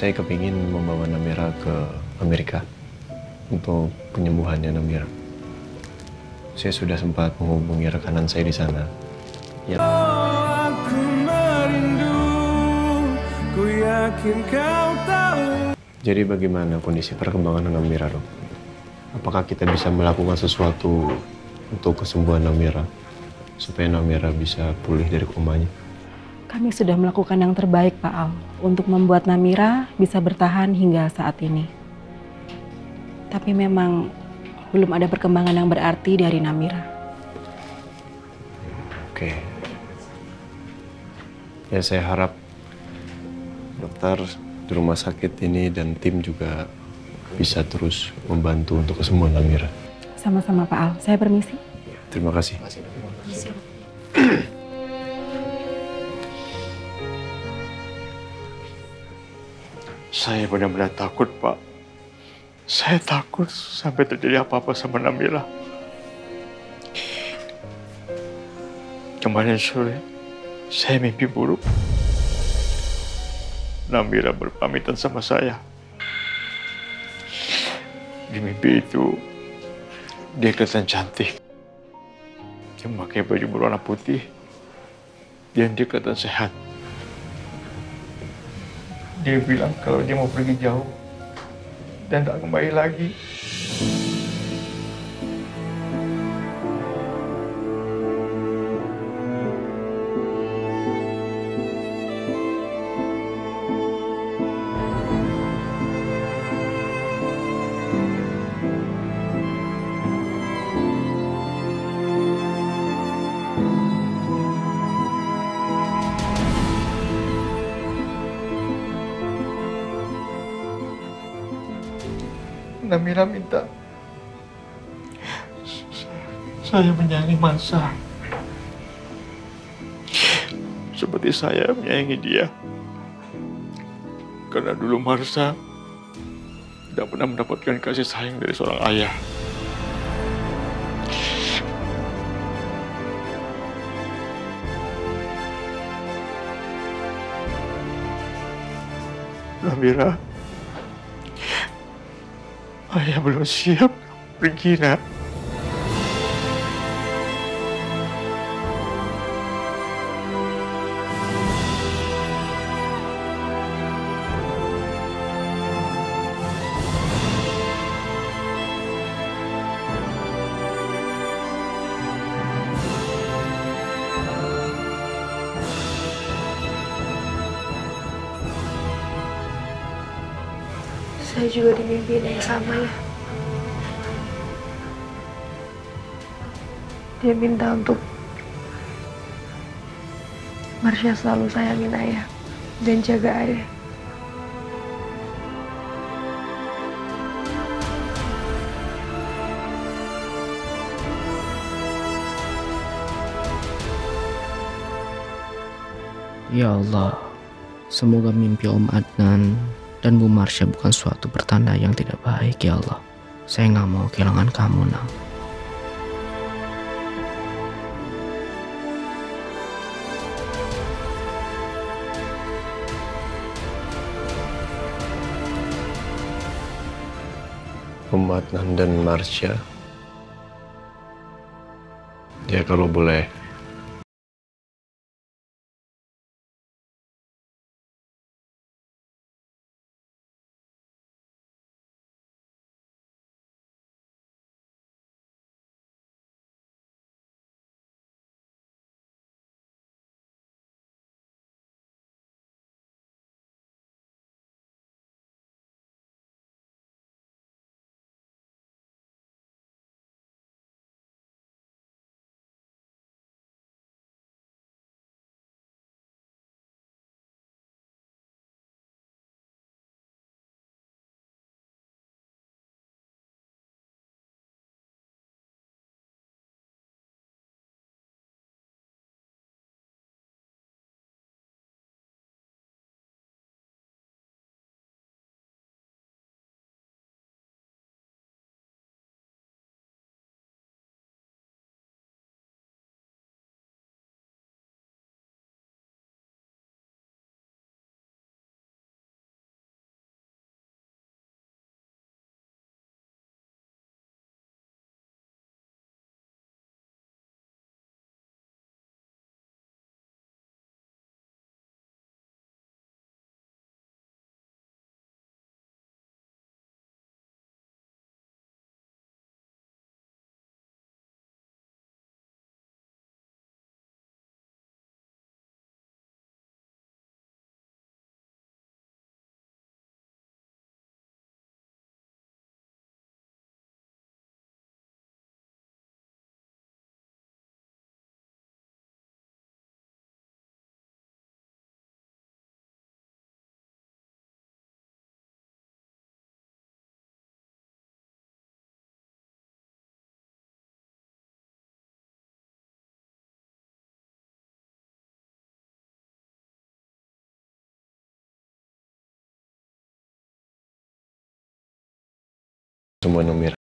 saya kepingin membawa Namira ke Amerika untuk penyembuhannya Namira. Saya sudah sempat menghubungi rekanan saya di sana. Ya. Aku merindu, ku yakin kau tahu. Jadi bagaimana kondisi perkembangan Namira, dok? Apakah kita bisa melakukan sesuatu untuk kesembuhan Namira supaya Namira bisa pulih dari komanya? Kami sudah melakukan yang terbaik, Pak Al, untuk membuat Namira bisa bertahan hingga saat ini. Tapi memang belum ada perkembangan yang berarti dari Namira. Oke. Ya saya harap dokter di rumah sakit ini dan tim juga bisa terus membantu untuk kesembuhan Namira. Sama-sama, Pak Al. Saya permisi. Terima kasih. Saya benar-benar takut, Pak. Saya takut sampai terjadi apa-apa sama Namila. Kemarin sore, saya mimpi buruk. Namira berpamitan sama saya. Di mimpi itu, dia kelihatan cantik. Dia memakai baju berwarna putih. Dan dia kelihatan sehat. Dia bilang kalau dia mau pergi jauh dan tak kembali lagi. Namira minta saya menyayangi Mansa. Seperti saya menyayangi dia. Karena dulu Marsa tidak pernah mendapatkan kasih sayang dari seorang ayah. Namira, ayah belum siap pergi nak. Saya juga dimimpiin yang sama ya. Dia minta untuk Marsha selalu sayangin ayah dan jaga ayah. Ya Allah, semoga mimpi Om Adnan dan Bu Marsha bukan suatu pertanda yang tidak baik ya Allah. Saya nggak mau kehilangan kamu, Nang. Om Adnan dan Marsha. Ya kalau boleh semua Namira.